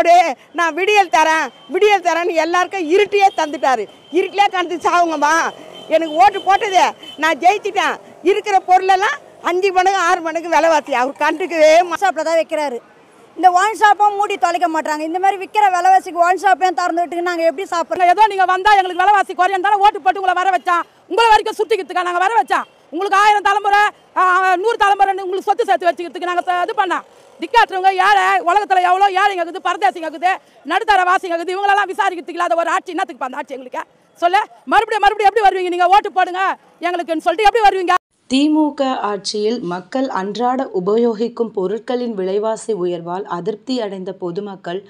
போடு நான் விடியல் தரேன் விடியல் தரேன்னு எல்லாருக்கும் இருட்டியே தந்துட்டாரு. இருட்டிலே கண்டு சாவுங்கம்மா. எனக்கு ஓட்டு போட்டது நான் ஜெயிச்சிட்டேன். இருக்கிற பொருளெல்லாம் அஞ்சு மணிக்கு ஆறு மணிக்கு விலைவாசி. அவர் கண்டுக்கவே ஷாப்பில் தான் வைக்கிறாரு. இந்த ஒன் ஷாப்பும் மூடி தொலைக்க மாட்டாங்க இந்த மாதிரி விற்கிற விலைவாசிக்கு ஒன் ஷாப்பையும் திறந்து விட்டு நாங்கள் எப்படி சாப்பிட்றோம் ஏதோ நீங்க வந்தா எங்களுக்கு விலைவாசி குறையும் தானே ஓட்டு போட்டு உங்களை வர வச்சான் உங்களை வரைக்கும் சுத்திக்கிறதுக்கா நாங்க வர வச்சான் உங்களுக்கு ஆயிரம் தலைமுறை நூறு தலைமுறை உங்களுக்கு சொத்து சேர்த்து வச்சுக்கிறதுக்கு நாங்க ச- இது பண்ணோம் திக்காட்டுறவங்க ஏழை உலகத்துல எவ்வளோ ஏழைங்க இருக்குது பரதேசிங்க இருக்குது நடுத்தர வாசிங்க இருக்குது இவங்களெல்லாம் விசாரிக்கிறதுக்கு இல்லாத ஒரு ஆட்சி. என்னத்துக்கு அந்த ஆட்சி எங்களுக்கு? சொல்ல. மறுபடியும் மறுபடியும் எப்படி வருவீங்க? நீங்கள் ஓட்டு போடுங்க. எங்களுக்குன்னு சொல்லிட்டு எப்படி வருவீங்க? திமுக ஆட்சியில் மக்கள் அன்றாட உபயோகிக்கும் பொருட்களின் விலைவாசி உயர்வால் அதிருப்தி அடைந்த பொதுமக்கள்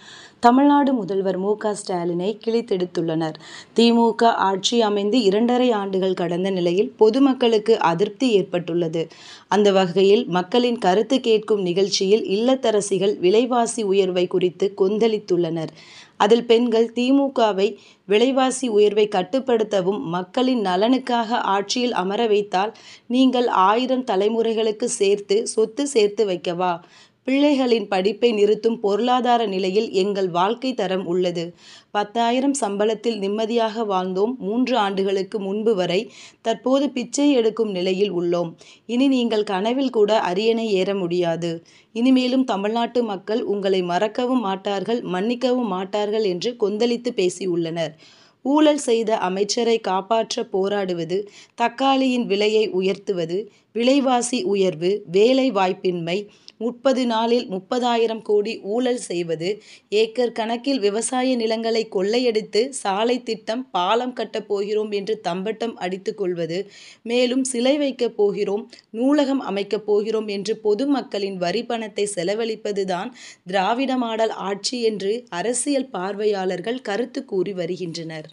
தமிழ்நாடு முதல்வர் மு க ஸ்டாலினை கிழித்தெடுத்துள்ளனர். திமுக ஆட்சி அமைந்து இரண்டரை ஆண்டுகள் கடந்த நிலையில் பொதுமக்களுக்கு அதிருப்தி ஏற்பட்டுள்ளது. அந்த வகையில் மக்களின் கருத்து கேட்கும் நிகழ்ச்சியில் இல்லத்தரசிகள் விலைவாசி உயர்வை குறித்து கொந்தளித்துள்ளனர். அதில் பெண்கள் திமுகவை விலைவாசி உயர்வை கட்டுப்படுத்தவும் மக்களின் நலனுக்காக ஆட்சியில் அமர வைத்தால் நீங்கள் ஆயிரம் தலைமுறைகளுக்கு சேர்த்து சொத்து சேர்த்து வைக்கவா? பிள்ளைகளின் படிப்பை நிறுத்தும் பொருளாதார நிலையில் எங்கள் வாழ்க்கை தரம் உள்ளது. பத்தாயிரம் சம்பளத்தில் நிம்மதியாக வாழ்ந்தோம். மூன்று ஆண்டுகளுக்கு முன்பு வரை தற்போது பிச்சை எடுக்கும் நிலையில் உள்ளோம். இனி நீங்கள் கனவில் கூட அரியணை ஏற முடியாது. இனிமேலும் தமிழ்நாட்டு மக்கள் உங்களை மறக்கவும் மாட்டார்கள் மன்னிக்கவும் மாட்டார்கள் என்று கொந்தளித்து பேசியுள்ளனர். ஊழல் செய்த அமைச்சரை காப்பாற்ற போராடுவது தக்காளியின் விலையை உயர்த்துவது விலைவாசி உயர்வு வேலை வாய்ப்பின்மை முப்பது நாளில் முப்பதாயிரம் கோடி ஊழல் செய்வது ஏக்கர் கணக்கில் விவசாய நிலங்களை கொள்ளையடித்து சாலை திட்டம் பாலம் கட்டப் போகிறோம் என்று தம்பட்டம் அடித்துக்கொள்வது மேலும் சிலை வைக்கப் போகிறோம் நூலகம் அமைக்கப் போகிறோம் என்று பொதுமக்களின் வரி பணத்தை செலவழிப்பதுதான் திராவிட மாடல் ஆட்சி என்று அரசியல் பார்வையாளர்கள் கருத்து கூறி வருகின்றனர்.